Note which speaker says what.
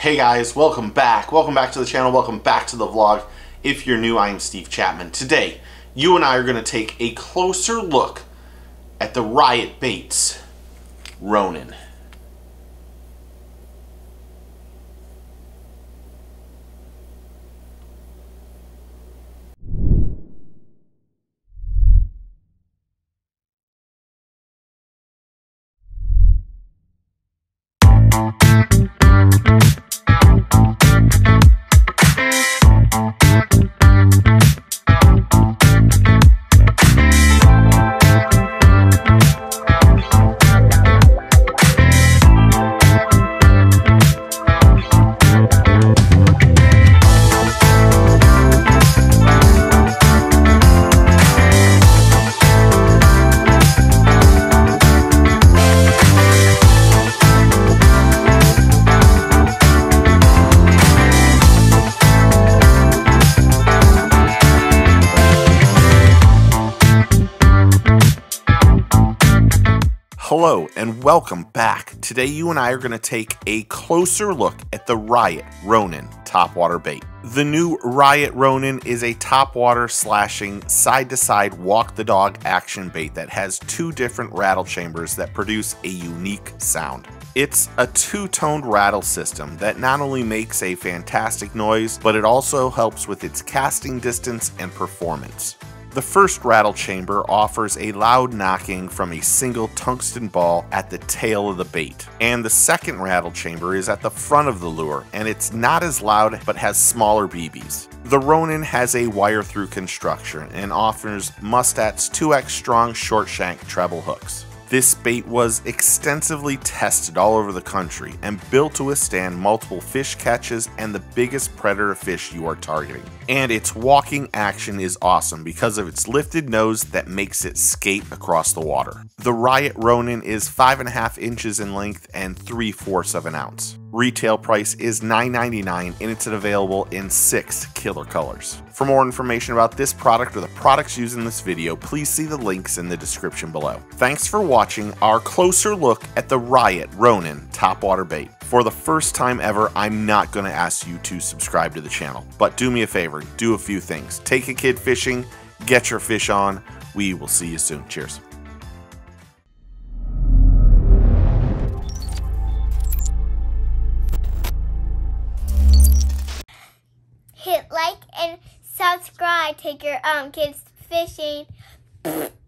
Speaker 1: Hey guys, welcome back. Welcome back to the channel. Welcome back to the vlog. If you're new, I am Steve Chapman. Today, you and I are going to take a closer look at the Riot Baits Ronin. Hello and welcome back. Today you and I are going to take a closer look at the Riot Ronin topwater bait. The new Riot Ronin is a topwater slashing side to side walk the dog action bait that has two different rattle chambers that produce a unique sound. It's a two-toned rattle system that not only makes a fantastic noise, but it also helps with its casting distance and performance. The first rattle chamber offers a loud knocking from a single tungsten ball at the tail of the bait, and the second rattle chamber is at the front of the lure, and it's not as loud but has smaller BBs. The Ronin has a wire through construction and offers Mustad's 2x strong short shank treble hooks. This bait was extensively tested all over the country and built to withstand multiple fish catches and the biggest predator fish you are targeting. And its walking action is awesome because of its lifted nose that makes it skate across the water. The Riot Ronin is 5.5 inches in length and 3 fourths of an ounce. Retail price is $9.99 and it's available in six killer colors. For more information about this product or the products used in this video, please see the links in the description below. Thanks for watching our closer look at the Riot Ronin topwater bait. For the first time ever, I'm not going to ask you to subscribe to the channel, but do me a favor, do a few things. Take a kid fishing, get your fish on. We will see you soon. Cheers.
Speaker 2: Hit like and subscribe. Take your um kids fishing.